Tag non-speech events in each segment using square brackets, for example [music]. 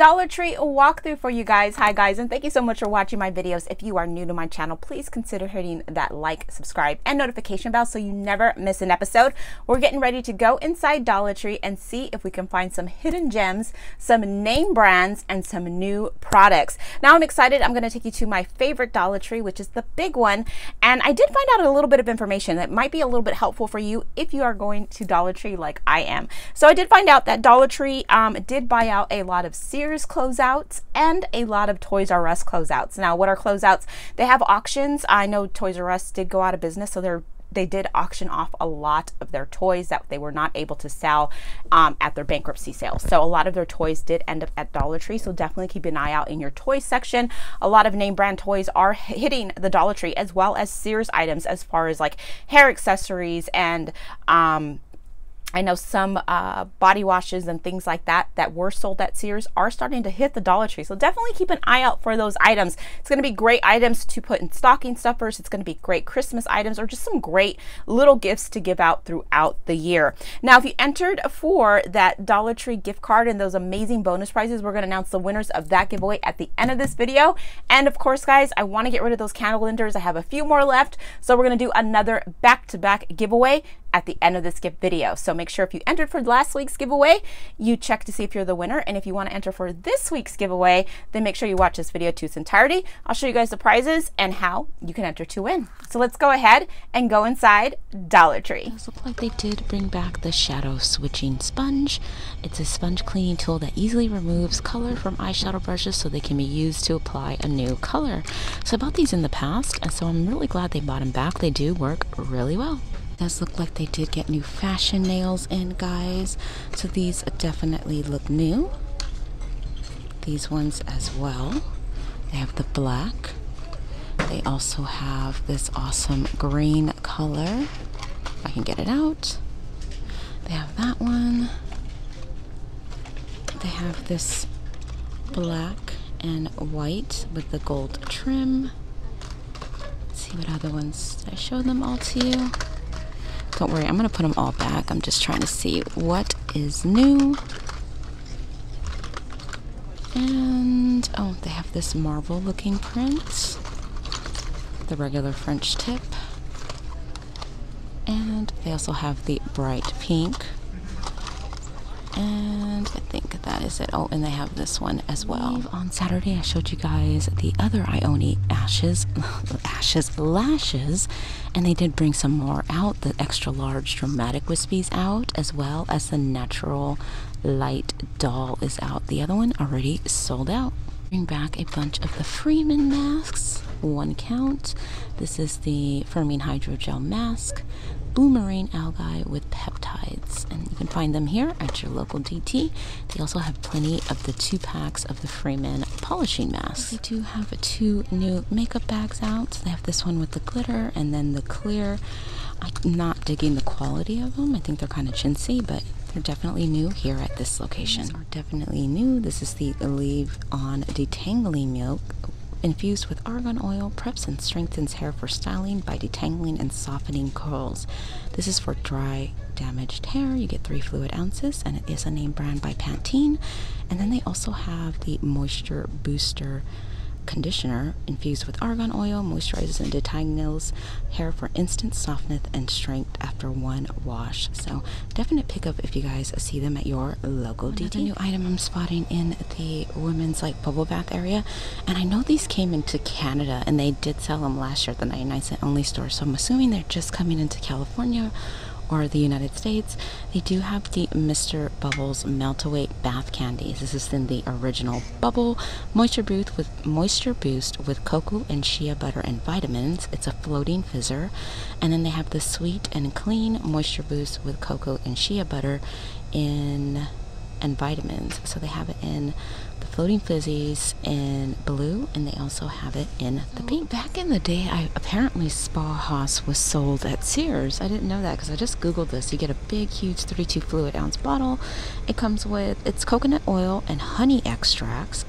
Dollar Tree walkthrough for you guys. Hi guys, and thank you so much for watching my videos. If you are new to my channel, please consider hitting that like, subscribe, and notification bell so you never miss an episode. We're getting ready to go inside Dollar Tree and see if we can find some hidden gems, some name brands, and some new products. Now I'm excited. I'm going to take you to my favorite Dollar Tree, which is the big one. And I did find out a little bit of information that might be a little bit helpful for you if you are going to Dollar Tree like I am. So I did find out that Dollar Tree um, did buy out a lot of Sears Sears closeouts and a lot of Toys R Us closeouts. Now, what are closeouts? They have auctions. I know Toys R Us did go out of business, so they're they did auction off a lot of their toys that they were not able to sell um, at their bankruptcy sales. So a lot of their toys did end up at Dollar Tree. So definitely keep an eye out in your toy section. A lot of name brand toys are hitting the Dollar Tree as well as Sears items as far as like hair accessories and um, I know some uh, body washes and things like that that were sold at Sears are starting to hit the Dollar Tree. So definitely keep an eye out for those items. It's going to be great items to put in stocking stuffers. It's going to be great Christmas items or just some great little gifts to give out throughout the year. Now, if you entered for that Dollar Tree gift card and those amazing bonus prizes, we're going to announce the winners of that giveaway at the end of this video. And of course, guys, I want to get rid of those candle lenders. I have a few more left. So we're going to do another back-to-back -back giveaway at the end of this gift video. So make sure if you entered for last week's giveaway, you check to see if you're the winner. And if you want to enter for this week's giveaway, then make sure you watch this video to its entirety. I'll show you guys the prizes and how you can enter to win. So let's go ahead and go inside Dollar Tree. It looks like they did bring back the shadow switching sponge. It's a sponge cleaning tool that easily removes color from eyeshadow brushes so they can be used to apply a new color. So I bought these in the past, and so I'm really glad they bought them back. They do work really well does look like they did get new fashion nails in, guys. So these definitely look new. These ones as well. They have the black. They also have this awesome green color. If I can get it out. They have that one. They have this black and white with the gold trim. Let's see what other ones. Did I show them all to you? Don't worry, I'm going to put them all back. I'm just trying to see what is new. And, oh, they have this marble looking print. The regular French tip. And they also have the bright pink. And I think that is it. Oh, and they have this one as well. On Saturday, I showed you guys the other Ioni ashes, [laughs] ashes, lashes, and they did bring some more out. The extra large dramatic wispies out, as well as the natural light doll is out. The other one already sold out. Bring back a bunch of the Freeman masks, one count. This is the Freeman Hydrogel mask. Boomerang algae with And you can find them here at your local DT. They also have plenty of the two packs of the Freeman polishing masks. They do have two new makeup bags out. They have this one with the glitter and then the clear. I'm not digging the quality of them. I think they're kind of chintzy, but they're definitely new here at this location. These are definitely new. This is the Leave On Detangling Milk Infused with argan oil, preps and strengthens hair for styling by detangling and softening curls. This is for dry, damaged hair. You get three fluid ounces, and it is a name brand by Pantene. And then they also have the Moisture Booster conditioner infused with argan oil moisturizes and detangles hair for instant softness and strength after one wash. So definite pickup if you guys see them at your local Another DT. new item I'm spotting in the women's like bubble bath area, and I know these came into Canada and they did sell them last year at the 99 cent only store. So I'm assuming they're just coming into California or the United States, they do have the Mr. Bubbles Melt Away Bath Candies. This is in the original bubble moisture boost with moisture boost with cocoa and shea butter and vitamins. It's a floating fizzer, and then they have the sweet and clean moisture boost with cocoa and shea butter in and vitamins. So they have it in the floating fizzies in blue and they also have it in the oh, pink. Back in the day, I apparently Spa Haus was sold at Sears. I didn't know that because I just googled this. You get a big, huge 32 fluid ounce bottle. It comes with it's coconut oil and honey extracts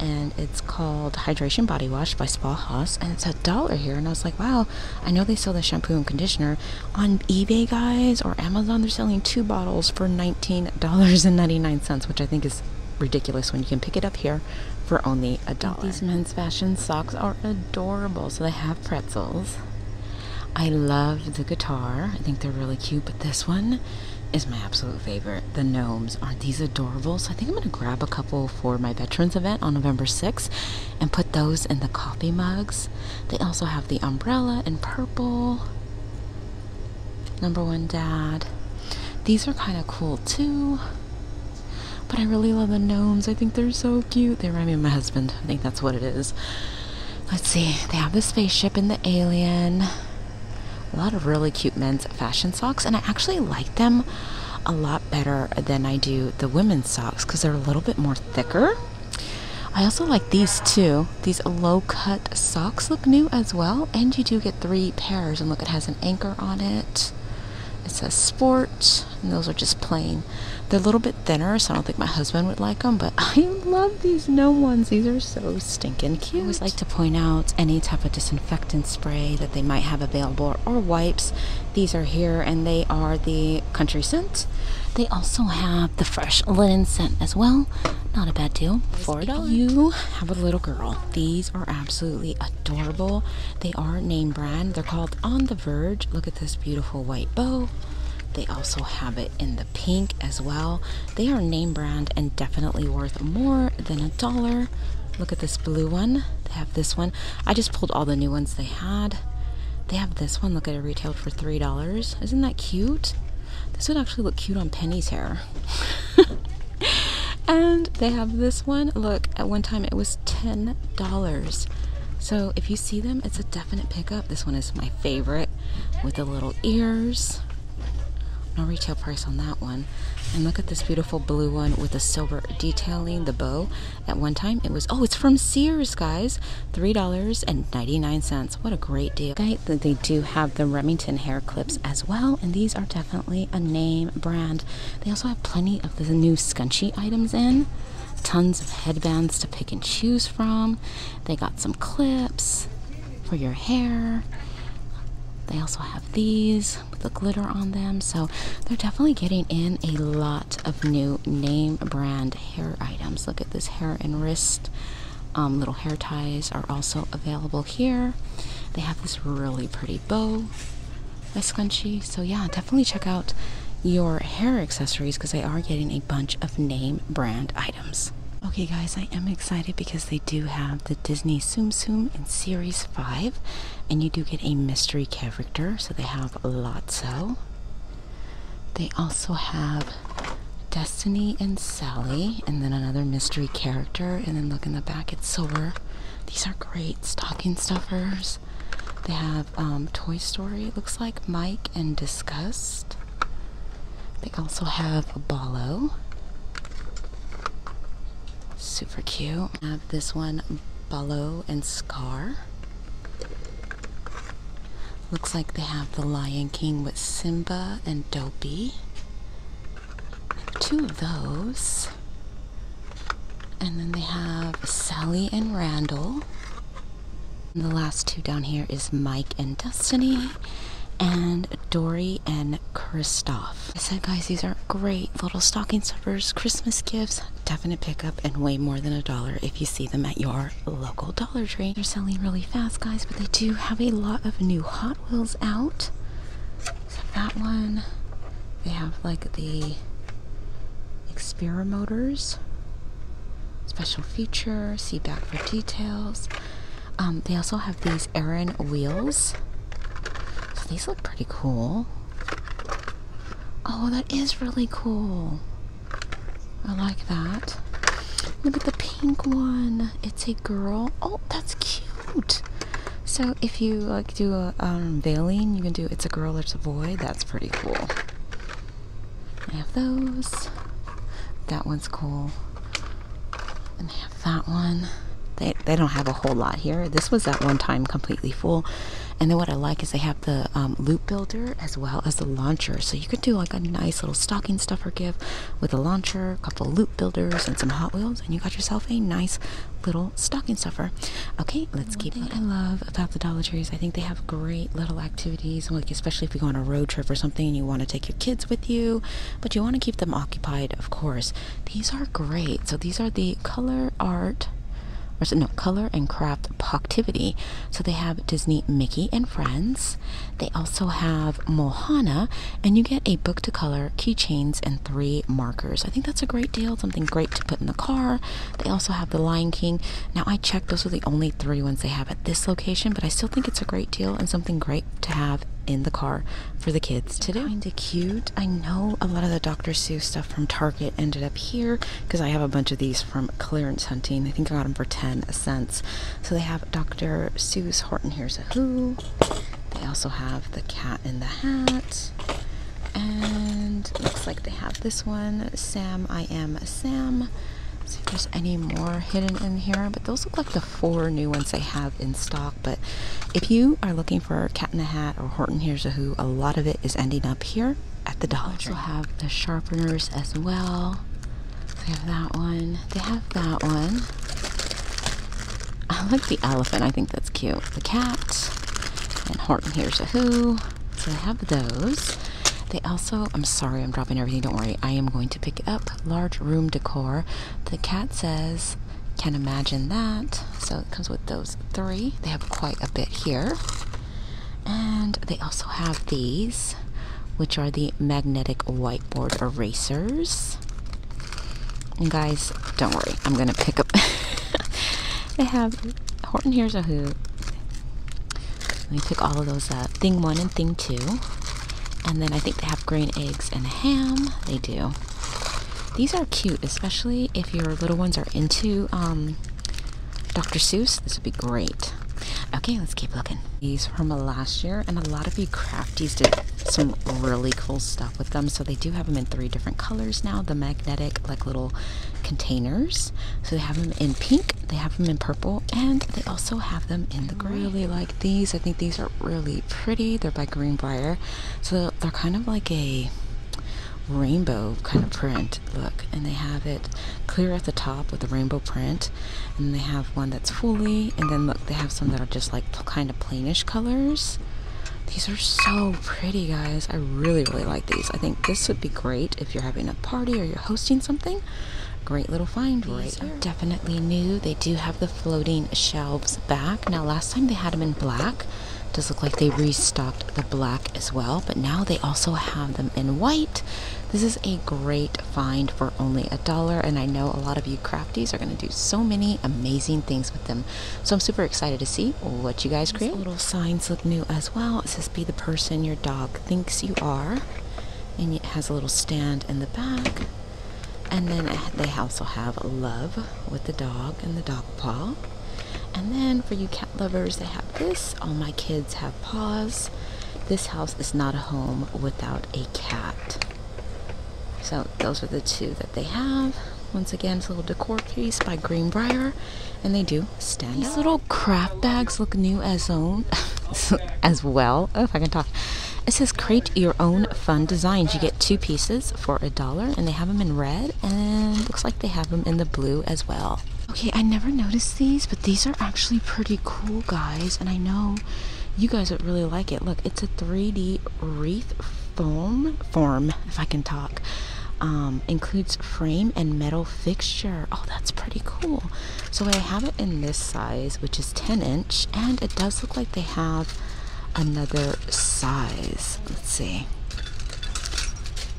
and it's called Hydration Body Wash by Spa Haus, and it's a dollar here. And I was like, wow, I know they sell the shampoo and conditioner on eBay, guys, or Amazon. They're selling two bottles for $19.99, which I think is ridiculous when you can pick it up here for only a dollar. These men's fashion socks are adorable. So they have pretzels. I love the guitar. I think they're really cute, but this one is my absolute favorite. The gnomes. Aren't these adorable? So I think I'm going to grab a couple for my veterans event on November 6th and put those in the coffee mugs. They also have the umbrella in purple. Number one dad. These are kind of cool too. But I really love the gnomes. I think they're so cute. They remind me of my husband. I think that's what it is. Let's see. They have the spaceship and the alien a lot of really cute men's fashion socks, and I actually like them a lot better than I do the women's socks because they're a little bit more thicker. I also like these too. These low cut socks look new as well, and you do get three pairs. And look, it has an anchor on it. It says sport, and those are just plain. They're a little bit thinner, so I don't think my husband would like them, but [laughs] I love these no ones. These are so stinking cute. I always like to point out any type of disinfectant spray that they might have available or wipes. These are here, and they are the country scent. They also have the fresh linen scent as well. Not a bad deal. For you have a little girl, these are absolutely adorable. They are name brand. They're called On the Verge. Look at this beautiful white bow. They also have it in the pink as well. They are name brand and definitely worth more than a dollar. Look at this blue one. They have this one. I just pulled all the new ones they had. They have this one. Look at it retailed for $3. Isn't that cute? This would actually look cute on Penny's hair. [laughs] and they have this one. Look, at one time it was $10. So if you see them, it's a definite pickup. This one is my favorite with the little ears no retail price on that one. And look at this beautiful blue one with the silver detailing, the bow. At one time it was, oh, it's from Sears, guys. $3.99. What a great deal. Okay, they do have the Remington hair clips as well, and these are definitely a name brand. They also have plenty of the new scunchie items in. Tons of headbands to pick and choose from. They got some clips for your hair. They also have these with the glitter on them. So they're definitely getting in a lot of new name brand hair items. Look at this hair and wrist. Um, little hair ties are also available here. They have this really pretty bow, a scrunchie. So yeah, definitely check out your hair accessories because they are getting a bunch of name brand items. Okay, guys, I am excited because they do have the Disney Tsum Tsum in Series 5, and you do get a mystery character, so they have Lotso. They also have Destiny and Sally, and then another mystery character, and then look in the back, it's Silver. These are great stocking stuffers. They have um, Toy Story, it looks like, Mike and Disgust. They also have Baloo super cute. I have this one, Baloo and Scar. Looks like they have the Lion King with Simba and Dopey. Two of those. And then they have Sally and Randall. And the last two down here is Mike and Destiny and Dory and Kristoff. I said, guys, these are great little stocking stuffers, Christmas gifts, definite pickup, and way more than a dollar if you see them at your local Dollar Tree. They're selling really fast, guys, but they do have a lot of new Hot Wheels out. So that one, they have like the Experimotors, special feature, see back for details. Um, they also have these Aaron wheels So these look pretty cool. Oh, that is really cool. I like that. Look at the pink one. It's a girl. Oh, that's cute. So if you like do a um, unveiling, you can do it's a girl, it's a boy. That's pretty cool. I have those. That one's cool. And I have that one. They, they don't have a whole lot here. This was at one time completely full And then what I like is they have the um, loop builder as well as the launcher. So you could do like a nice little stocking stuffer gift with a launcher, a couple loop builders, and some Hot Wheels, and you got yourself a nice little stocking stuffer. Okay, let's keep. What I love about the Dollar Trees, I think they have great little activities, like especially if you go on a road trip or something and you want to take your kids with you, but you want to keep them occupied, of course. These are great. So these are the color art or no, color and craft Poctivity. So they have Disney Mickey and Friends. They also have Moana, and you get a book to color, keychains, and three markers. I think that's a great deal, something great to put in the car. They also have The Lion King. Now, I checked, those are the only three ones they have at this location, but I still think it's a great deal and something great to have in the car for the kids to do. Kinda cute. I know a lot of the Dr. Seuss stuff from Target ended up here because I have a bunch of these from clearance hunting. I think I got them for 10 cents. So they have Dr. Seuss, Horton Hears a Who. They also have the cat in the hat. And looks like they have this one, Sam, I Am Sam see if there's any more hidden in here but those look like the four new ones they have in stock. But if you are looking for cat in the hat or horton hears a who a lot of it is ending up here at the dollar tree. also have the sharpeners as well. They have that one. They have that one. I like the elephant. I think that's cute. The cat and horton hears a who. So they have those they also, I'm sorry, I'm dropping everything. Don't worry. I am going to pick up large room decor. The cat says, can imagine that. So it comes with those three. They have quite a bit here. And they also have these, which are the magnetic whiteboard erasers. And guys, don't worry. I'm going to pick up. [laughs] they have Horton Hears a Who. Let me pick all of those up. Thing one and thing two. And then I think they have green eggs and ham. They do. These are cute, especially if your little ones are into um, Dr. Seuss. This would be great. Okay, let's keep looking. These from last year, and a lot of you crafties did some really cool stuff with them. So they do have them in three different colors now. The magnetic, like little containers. So they have them in pink, they have them in purple, and they also have them in the gray. I really like these. I think these are really pretty. They're by Greenbrier. So they're kind of like a rainbow kind of print look and they have it clear at the top with a rainbow print and they have one that's fully and then look they have some that are just like kind of plainish colors. These are so pretty guys. I really really like these. I think this would be great if you're having a party or you're hosting something. Great little find right? Here. definitely new. They do have the floating shelves back. Now last time they had them in black. Does look like they restocked the black as well but now they also have them in white this is a great find for only a dollar, and I know a lot of you crafties are going to do so many amazing things with them. So I'm super excited to see what you guys create. These little signs look new as well. It says, be the person your dog thinks you are. And it has a little stand in the back. And then they also have love with the dog and the dog paw. And then for you cat lovers, they have this. All my kids have paws. This house is not a home without a cat. So those are the two that they have. Once again, it's a little decor piece by Greenbrier, and they do stand These little craft bags look new as own, [laughs] as well. Oh, if I can talk. It says create your own fun designs. You get two pieces for a dollar, and they have them in red, and looks like they have them in the blue as well. Okay, I never noticed these, but these are actually pretty cool, guys, and I know you guys would really like it. Look, it's a 3D wreath foam form, if I can talk um, includes frame and metal fixture. Oh, that's pretty cool. So I have it in this size, which is 10 inch, and it does look like they have another size. Let's see.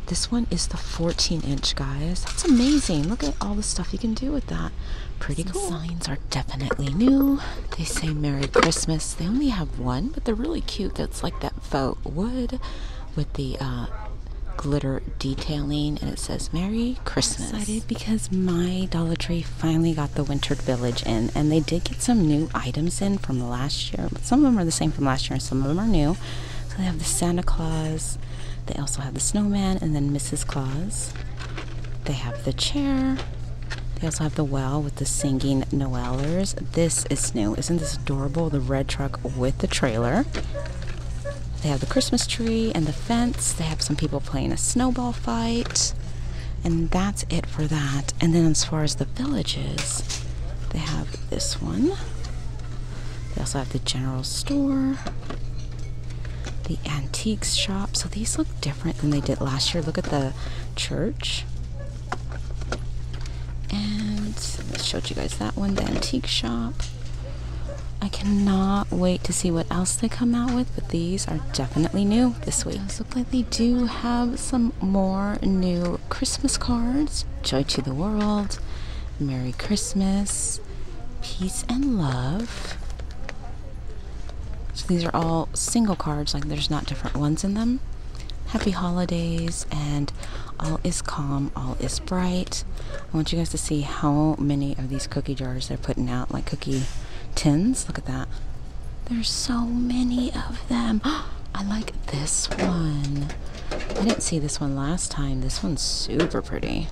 This one is the 14 inch, guys. That's amazing. Look at all the stuff you can do with that. Pretty cool. Signs are definitely new. They say Merry Christmas. They only have one, but they're really cute. That's like that faux wood with the uh, glitter detailing and it says Merry Christmas. I'm excited because my Dollar Tree finally got the Wintered Village in and they did get some new items in from last year. But some of them are the same from last year and some of them are new. So they have the Santa Claus, they also have the snowman and then Mrs. Claus. They have the chair, They also have the well with the singing Noelers. This is new. Isn't this adorable? The red truck with the trailer. They have the Christmas tree and the fence. They have some people playing a snowball fight. And that's it for that. And then as far as the villages, they have this one. They also have the general store, the antiques shop. So these look different than they did last year. Look at the church. And I showed you guys that one, the antique shop. I cannot wait to see what else they come out with, but these are definitely new this week. It does look like they do have some more new Christmas cards. Joy to the world, Merry Christmas, Peace and Love. So these are all single cards, like there's not different ones in them. Happy holidays and all is calm, all is bright. I want you guys to see how many of these cookie jars they're putting out, like cookie tins. Look at that. There's so many of them. [gasps] I like this one. I didn't see this one last time. This one's super pretty.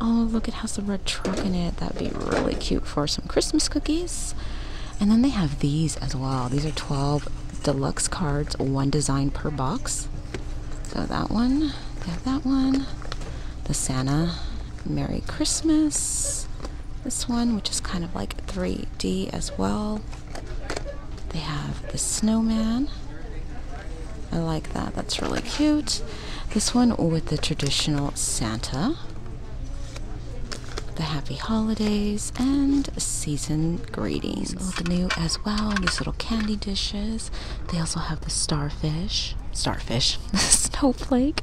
Oh, look, it has the red truck in it. That'd be really cute for some Christmas cookies. And then they have these as well. These are 12 deluxe cards, one design per box. So that one, they have that one. The Santa Merry Christmas this one, which is kind of like 3D as well. They have the snowman. I like that. That's really cute. This one with the traditional Santa. The happy holidays and season greetings. Look new as well. These little candy dishes. They also have the starfish. Starfish. [laughs] snowflake.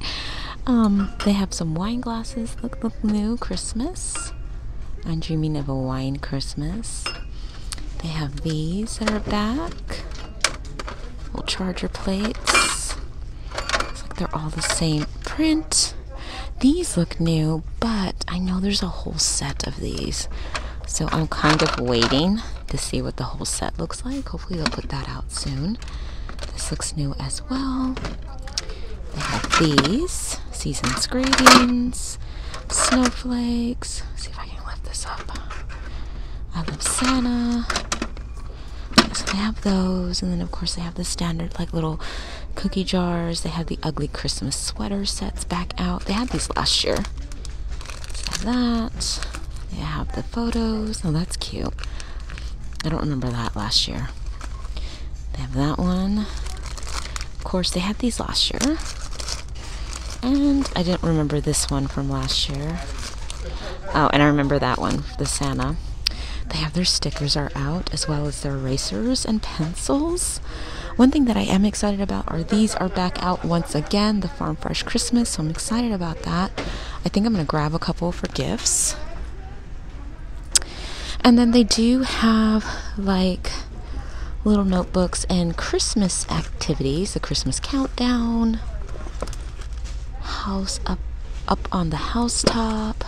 Um, they have some wine glasses. Look, look new. Christmas. I'm dreaming of a wine Christmas. They have these that are back. Little charger plates. Looks like they're all the same print. These look new, but I know there's a whole set of these. So I'm kind of waiting to see what the whole set looks like. Hopefully they'll put that out soon. This looks new as well. They have these. Season's greetings. Snowflakes. Let's see if I can this up. I love Santa. So they have those, and then of course they have the standard like little cookie jars. They have the ugly Christmas sweater sets back out. They had these last year. So that. They have the photos. Oh, that's cute. I don't remember that last year. They have that one. Of course, they had these last year. And I didn't remember this one from last year. Oh, and I remember that one, the Santa. They have their stickers are out as well as their erasers and pencils. One thing that I am excited about are these are back out once again, the Farm Fresh Christmas, so I'm excited about that. I think I'm going to grab a couple for gifts. And then they do have like little notebooks and Christmas activities, the Christmas countdown, house up up on the housetop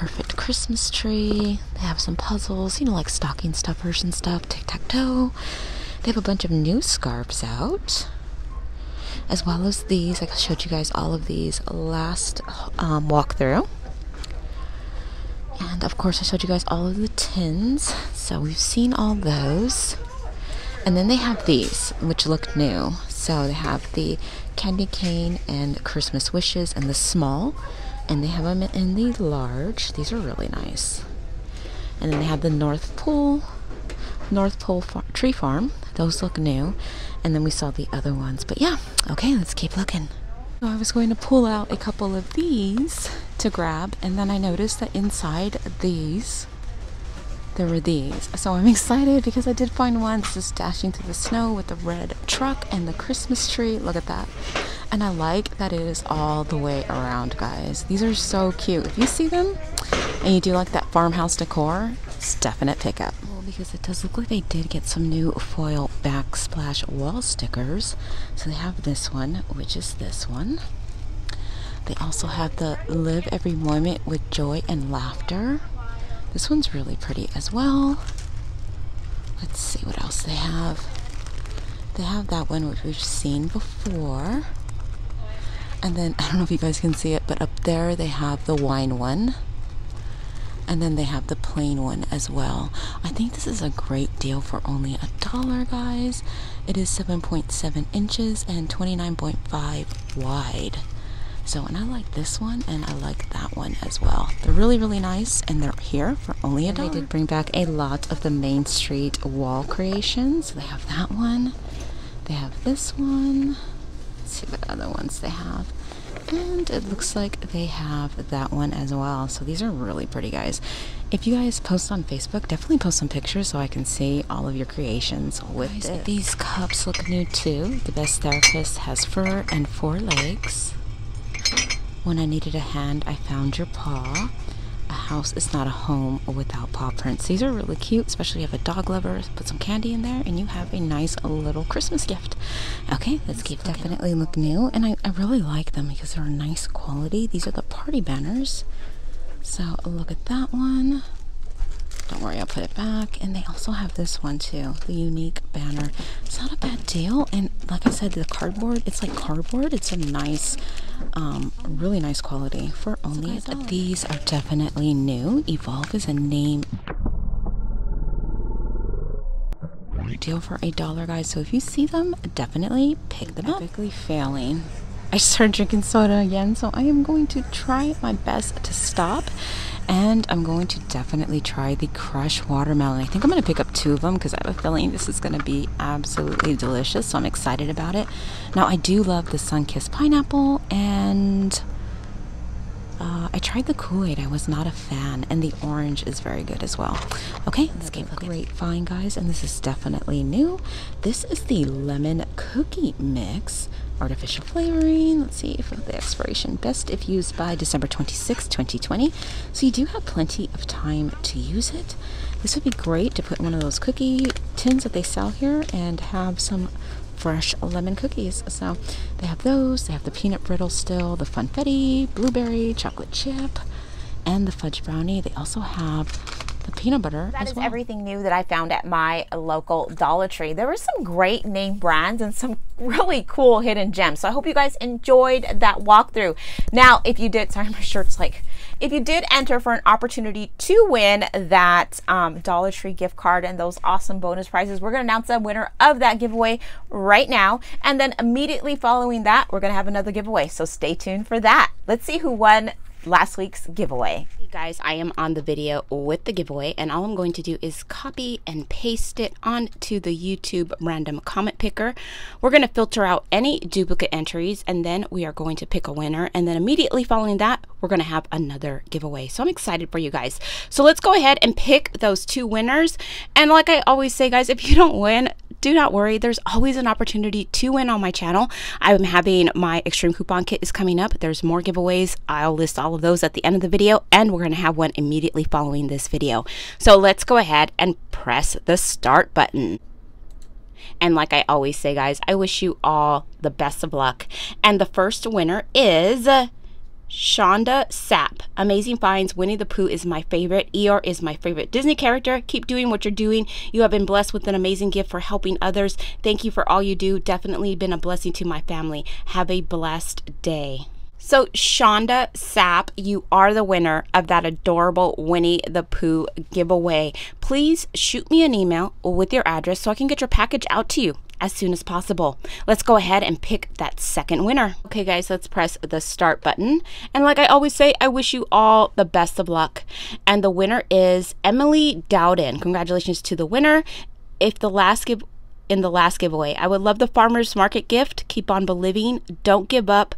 perfect Christmas tree. They have some puzzles, you know, like stocking stuffers and stuff, tic tac toe. They have a bunch of new scarves out, as well as these. I showed you guys all of these last um, walkthrough. And of course, I showed you guys all of the tins. So we've seen all those. And then they have these, which look new. So they have the candy cane and Christmas wishes and the small and they have them in the large. These are really nice. And then they have the North Pole, North Pole far Tree Farm. Those look new. And then we saw the other ones. But yeah, okay, let's keep looking. So I was going to pull out a couple of these to grab, and then I noticed that inside these there were these. So I'm [laughs] excited because I did find one just dashing through the snow with the red truck and the Christmas tree. Look at that. And I like that it is all the way around, guys. These are so cute. If you see them and you do like that farmhouse decor, it's definite pickup. Well, because it does look like they did get some new foil backsplash wall stickers. So they have this one, which is this one. They also have the Live Every Moment with Joy and Laughter. This one's really pretty as well. Let's see what else they have. They have that one which we've seen before. And then, [laughs] I don't know if you guys can see it, but up there they have the wine one. And then they have the plain one as well. I think this is a great deal for only a dollar, guys. It is 7.7 inches and 29.5 wide. So, and I like this one and I like that one as well. They're really, really nice and they're here for only a dollar. I did bring back a lot of the Main Street wall creations. They have that one. They have this one. Let's see what other ones they have. And it looks like they have that one as well. So these are really pretty, guys. If you guys post on Facebook, definitely post some pictures so I can see all of your creations with guys, it. These cups look new too. The Best Therapist has fur and four legs. When I needed a hand, I found your paw. A house is not a home without paw prints. These are really cute, especially if you have a dog lover. Put some candy in there and you have a nice little Christmas gift. Okay, let's keep definitely look new. And I, I really like them because they're a nice quality. These are the party banners. So look at that one. Don't worry, I'll put it back. And they also have this one too, the unique banner. It's not a bad deal. And like I said, the cardboard, it's like cardboard. It's a nice, um, really nice quality for only These are definitely new. Evolve is a name deal for a dollar guys so if you see them definitely pick them up epically failing I started drinking soda again so I am going to try my best to stop and I'm going to definitely try the Crush Watermelon. I think I'm going to pick up two of them because I have a feeling this is going to be absolutely delicious. So I'm excited about it. Now, I do love the Sunkist Pineapple and... Uh, I tried the Kool-Aid. I was not a fan, and the orange is very good as well. Okay, let's get a great find, guys, and this is definitely new. This is the lemon cookie mix artificial flavoring. Let's see if the expiration best if used by December 26, 2020. So you do have plenty of time to use it. This would be great to put in one of those cookie tins that they sell here and have some fresh lemon cookies. So they have those. They have the peanut brittle still, the funfetti, blueberry, chocolate chip, and the fudge brownie. They also have the peanut butter. That is well. everything new that I found at my local Dollar Tree. There were some great name brands and some really cool hidden gems. So I hope you guys enjoyed that walkthrough. Now, if you did, sorry, [laughs] my shirt's like, if you did enter for an opportunity to win that um, Dollar Tree gift card and those awesome bonus prizes, we're going to announce the winner of that giveaway right now. And then immediately following that, we're going to have another giveaway. So stay tuned for that. Let's see who won last week's giveaway. Guys, I am on the video with the giveaway and all I'm going to do is copy and paste it onto the YouTube random comment picker. We're going to filter out any duplicate entries and then we are going to pick a winner and then immediately following that, we're going to have another giveaway. So I'm excited for you guys. So let's go ahead and pick those two winners. And like I always say guys, if you don't win, do not worry. There's always an opportunity to win on my channel. I'm having my extreme coupon kit is coming up. There's more giveaways. I'll list all of those at the end of the video and we're going to have one immediately following this video. So let's go ahead and press the start button. And like I always say, guys, I wish you all the best of luck. And the first winner is Shonda Sapp. Amazing Finds. Winnie the Pooh is my favorite. Eeyore is my favorite Disney character. Keep doing what you're doing. You have been blessed with an amazing gift for helping others. Thank you for all you do. Definitely been a blessing to my family. Have a blessed day. So, Shonda Sapp, you are the winner of that adorable Winnie the Pooh giveaway. Please shoot me an email with your address so I can get your package out to you as soon as possible. Let's go ahead and pick that second winner. Okay, guys, let's press the start button. And like I always say, I wish you all the best of luck. And the winner is Emily Dowden. Congratulations to the winner. If the last give in the last giveaway, I would love the farmers market gift. Keep on believing. Don't give up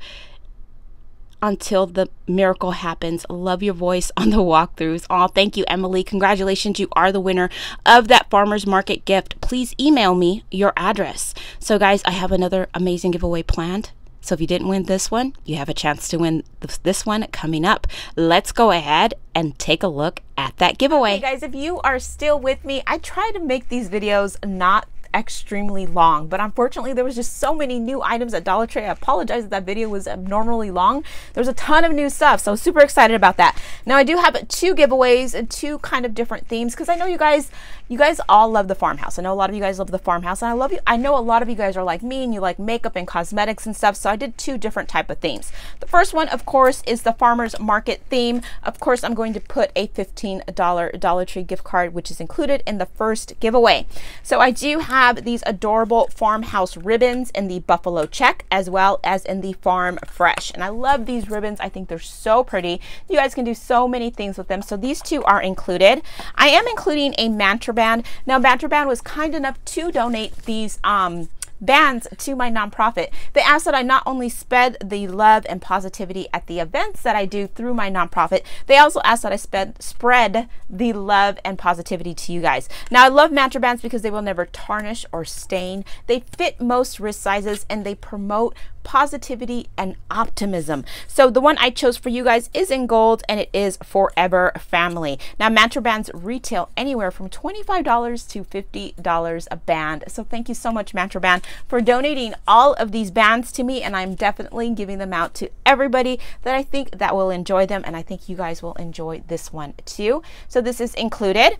until the miracle happens. Love your voice on the walkthroughs. Oh, thank you, Emily. Congratulations. You are the winner of that farmer's market gift. Please email me your address. So, guys, I have another amazing giveaway planned. So, if you didn't win this one, you have a chance to win this one coming up. Let's go ahead and take a look at that giveaway. Hey guys, if you are still with me, I try to make these videos not extremely long, but unfortunately there was just so many new items at Dollar Tree. I apologize that that video was abnormally long. There's a ton of new stuff, so super excited about that. Now I do have two giveaways and two kind of different themes because I know you guys, you guys all love the farmhouse. I know a lot of you guys love the farmhouse, and I love you. I know a lot of you guys are like me and you like makeup and cosmetics and stuff. So I did two different type of themes. The first one, of course, is the farmers market theme. Of course, I'm going to put a $15 Dollar Tree gift card, which is included in the first giveaway. So I do have these adorable farmhouse ribbons in the buffalo check as well as in the farm fresh. And I love these ribbons. I think they're so pretty. You guys can do so many things with them. So these two are included. I am including a mantra band. Now mantra band was kind enough to donate these um, bands to my nonprofit. They asked that I not only spread the love and positivity at the events that I do through my nonprofit, they also asked that I spread the love and positivity to you guys. Now, I love mantra bands because they will never tarnish or stain. They fit most wrist sizes and they promote positivity and optimism. So the one I chose for you guys is in gold and it is Forever Family. Now mantra bands retail anywhere from $25 to $50 a band. So thank you so much mantra band for donating all of these bands to me and I'm definitely giving them out to everybody that I think that will enjoy them and I think you guys will enjoy this one too. So this is included.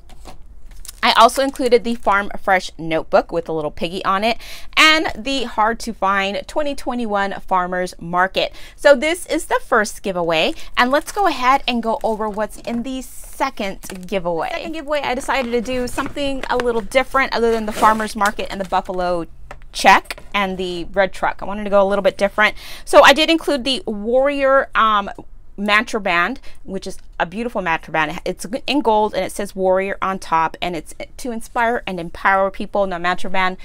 I also included the Farm Fresh notebook with a little piggy on it and the hard to find 2021 Farmers Market. So this is the first giveaway and let's go ahead and go over what's in the second giveaway. Second giveaway, I decided to do something a little different other than the Farmers Market and the Buffalo check and the red truck. I wanted to go a little bit different. So I did include the Warrior um, mantra band, which is a beautiful mantra band. It's in gold and it says warrior on top and it's to inspire and empower people. Now mantra band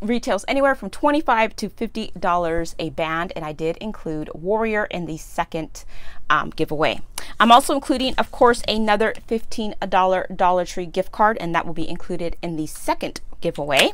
retails anywhere from 25 to $50 a band and I did include warrior in the second um, giveaway. I'm also including, of course, another $15 Dollar Tree gift card and that will be included in the second giveaway.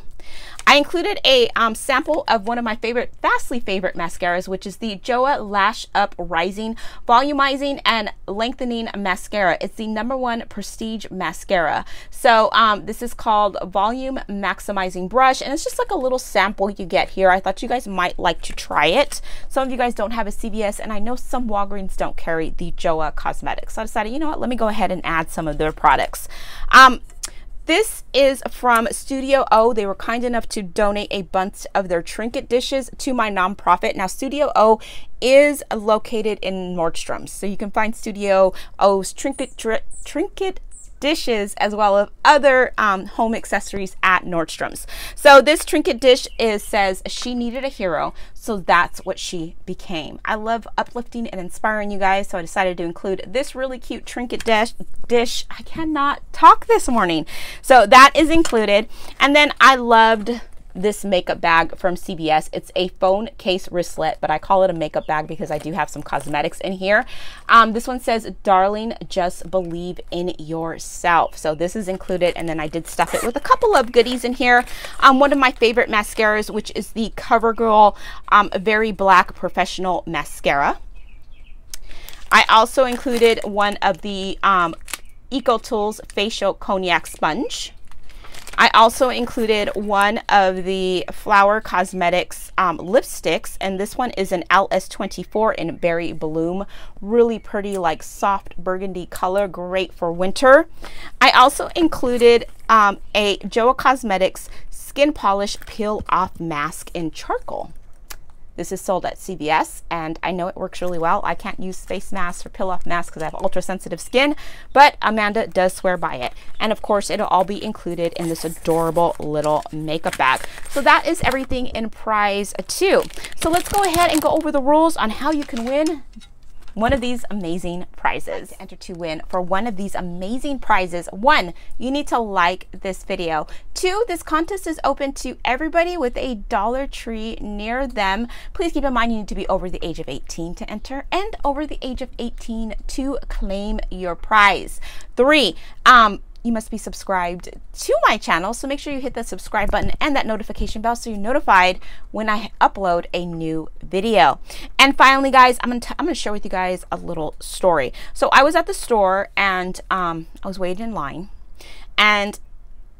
I included a um, sample of one of my favorite, vastly favorite mascaras, which is the Joah Lash Up Rising Volumizing and Lengthening Mascara. It's the number one prestige mascara. So um, this is called Volume Maximizing Brush, and it's just like a little sample you get here. I thought you guys might like to try it. Some of you guys don't have a CVS, and I know some Walgreens don't carry the Joah Cosmetics. So I decided, you know what, let me go ahead and add some of their products. Um, this is from Studio O. They were kind enough to donate a bunch of their trinket dishes to my nonprofit. Now, Studio O is located in Nordstrom's. So you can find Studio O's trinket, trinket dishes as well as other um, home accessories at Nordstrom's. So this trinket dish is says she needed a hero, so that's what she became. I love uplifting and inspiring you guys, so I decided to include this really cute trinket dish. Dish. I cannot talk this morning, so that is included. And then I loved this makeup bag from CVS. It's a phone case wristlet, but I call it a makeup bag because I do have some cosmetics in here. Um, this one says, darling, just believe in yourself. So this is included, and then I did stuff it with a couple of goodies in here. Um, one of my favorite mascaras, which is the CoverGirl um, Very Black Professional Mascara. I also included one of the um, EcoTools Facial Konjac Sponge. I also included one of the Flower Cosmetics um, lipsticks, and this one is an LS24 in Berry Bloom. Really pretty, like soft burgundy color, great for winter. I also included um, a Joah Cosmetics Skin Polish Peel Off Mask in Charcoal. This is sold at CVS and I know it works really well. I can't use face masks or peel off masks because I have ultra sensitive skin, but Amanda does swear by it. And of course, it'll all be included in this adorable little makeup bag. So that is everything in prize two. So let's go ahead and go over the rules on how you can win one of these amazing prizes. To enter to win for one of these amazing prizes, one, you need to like this video. Two, this contest is open to everybody with a Dollar Tree near them. Please keep in mind you need to be over the age of 18 to enter and over the age of 18 to claim your prize. Three, um, you must be subscribed to my channel. So make sure you hit the subscribe button and that notification bell so you're notified when I upload a new video. And finally, guys, I'm gonna, I'm gonna share with you guys a little story. So I was at the store and um, I was waiting in line and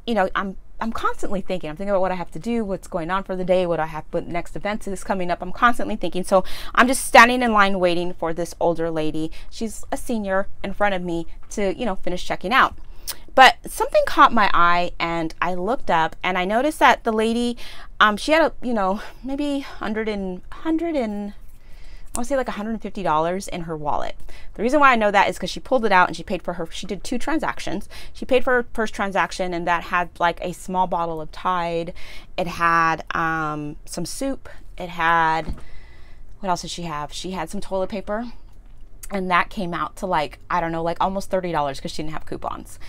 you know, I'm I'm constantly thinking. I'm thinking about what I have to do, what's going on for the day, what I have, what next event is coming up. I'm constantly thinking. So I'm just standing in line waiting for this older lady. She's a senior in front of me to, you know, finish checking out. But something caught my eye, and I looked up, and I noticed that the lady, um, she had a, you know, maybe hundred and hundred and I want to say like $150 in her wallet. The reason why I know that is because she pulled it out and she paid for her, she did two transactions. She paid for her first transaction and that had like a small bottle of Tide. It had um, some soup. It had, what else did she have? She had some toilet paper and that came out to like, I don't know, like almost $30 because she didn't have coupons.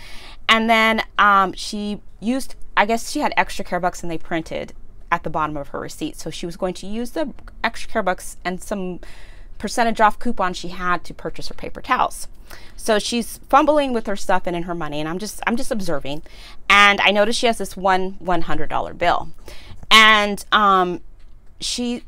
And then um, she used, I guess she had extra care bucks and they printed at the bottom of her receipt. So she was going to use the extra care bucks and some percentage off coupon she had to purchase her paper towels. So she's fumbling with her stuff and in her money, and I'm just I'm just observing, and I notice she has this one one hundred dollar bill, and um, she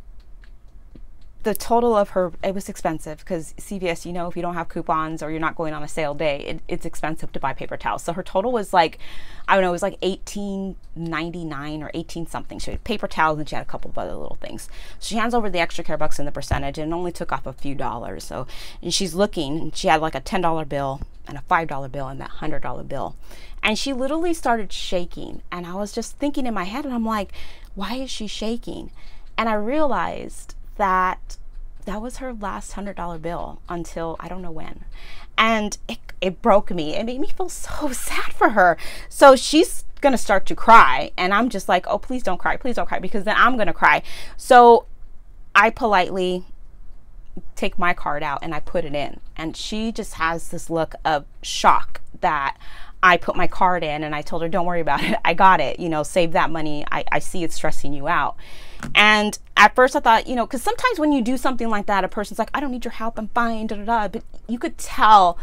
the total of her it was expensive because CVS, you know, if you don't have coupons or you're not going on a sale day, it, it's expensive to buy paper towels. So her total was like, I don't know, it was like eighteen ninety nine or eighteen something. She had paper towels and she had a couple of other little things. She hands over the extra care bucks and the percentage and only took off a few dollars. So and she's looking and she had like a ten dollar bill and a five dollar bill and that hundred dollar bill. And she literally started shaking. And I was just thinking in my head, and I'm like, why is she shaking? And I realized that that was her last hundred dollar bill until I don't know when. And it, it broke me. It made me feel so sad for her. So she's gonna start to cry. And I'm just like, oh, please don't cry. Please don't cry because then I'm gonna cry. So I politely take my card out and I put it in. And she just has this look of shock that I put my card in and I told her, don't worry about it. I got it. You know, save that money. I, I see it's stressing you out. And at first I thought, you know, because sometimes when you do something like that, a person's like, I don't need your help. I'm fine. Da, da, da. But you could tell,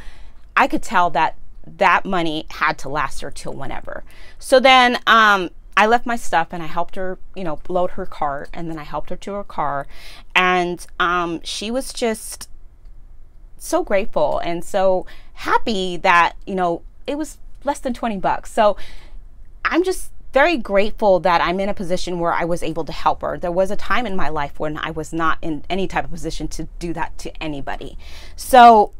I could tell that that money had to last her till whenever. So then um, I left my stuff and I helped her, you know, load her cart. And then I helped her to her car. And um, she was just so grateful and so happy that, you know, it was less than 20 bucks. So I'm just very grateful that I'm in a position where I was able to help her. There was a time in my life when I was not in any type of position to do that to anybody. So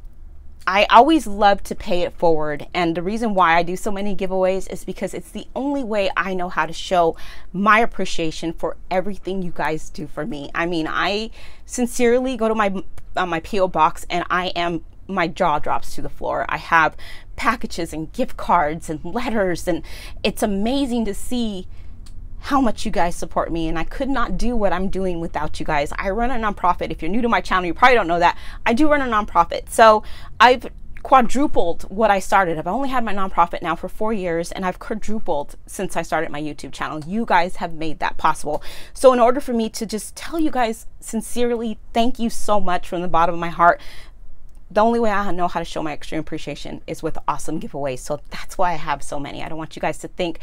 I always love to pay it forward. And the reason why I do so many giveaways is because it's the only way I know how to show my appreciation for everything you guys do for me. I mean, I sincerely go to my uh, my PO box and I am my jaw drops to the floor. I have packages and gift cards and letters, and it's amazing to see how much you guys support me. And I could not do what I'm doing without you guys. I run a nonprofit. If you're new to my channel, you probably don't know that. I do run a nonprofit. So I've quadrupled what I started. I've only had my nonprofit now for four years and I've quadrupled since I started my YouTube channel. You guys have made that possible. So in order for me to just tell you guys sincerely, thank you so much from the bottom of my heart the only way I know how to show my extreme appreciation is with awesome giveaways. So that's why I have so many. I don't want you guys to think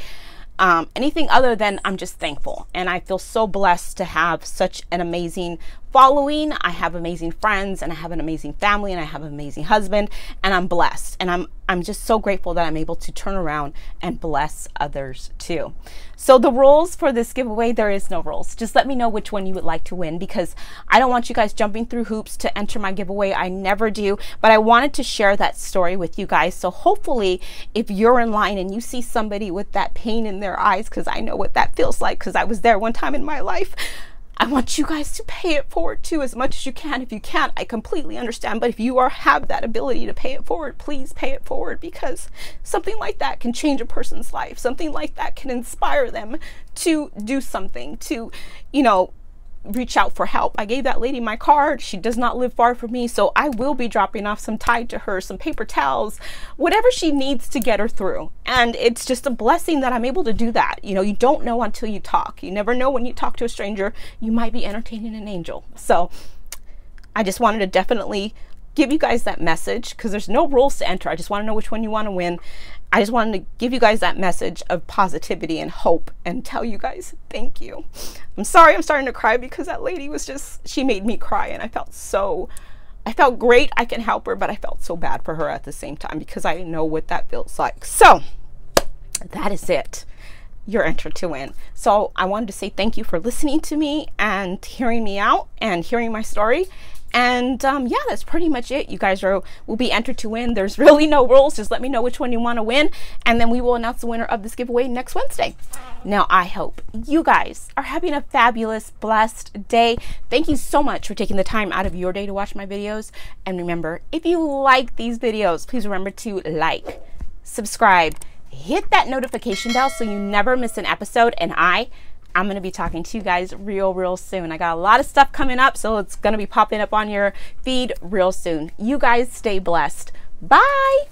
um, anything other than I'm just thankful. And I feel so blessed to have such an amazing following. I have amazing friends and I have an amazing family and I have an amazing husband and I'm blessed. And I'm I'm just so grateful that I'm able to turn around and bless others too. So the rules for this giveaway, there is no rules. Just let me know which one you would like to win because I don't want you guys jumping through hoops to enter my giveaway. I never do, but I wanted to share that story with you guys. So hopefully if you're in line and you see somebody with that pain in their eyes, because I know what that feels like because I was there one time in my life, I want you guys to pay it forward too as much as you can. If you can't, I completely understand. But if you are have that ability to pay it forward, please pay it forward because something like that can change a person's life. Something like that can inspire them to do something, to, you know, reach out for help. I gave that lady my card. She does not live far from me, so I will be dropping off some Tide to her, some paper towels, whatever she needs to get her through. And it's just a blessing that I'm able to do that. You know, you don't know until you talk. You never know when you talk to a stranger, you might be entertaining an angel. So I just wanted to definitely give you guys that message because there's no rules to enter. I just want to know which one you want to win. I just wanted to give you guys that message of positivity and hope and tell you guys thank you. I'm sorry I'm starting to cry because that lady was just, she made me cry and I felt so, I felt great I can help her, but I felt so bad for her at the same time because I know what that feels like. So that is it you're entered to win. So I wanted to say thank you for listening to me and hearing me out and hearing my story. And um, yeah, that's pretty much it. You guys are will be entered to win. There's [laughs] really no rules. Just let me know which one you want to win, and then we will announce the winner of this giveaway next Wednesday. Now, I hope you guys are having a fabulous, blessed day. Thank you so much for taking the time out of your day to watch my videos. And remember, if you like these videos, please remember to like, subscribe, hit that notification bell so you never miss an episode. And I I'm going to be talking to you guys real, real soon. I got a lot of stuff coming up, so it's going to be popping up on your feed real soon. You guys stay blessed. Bye.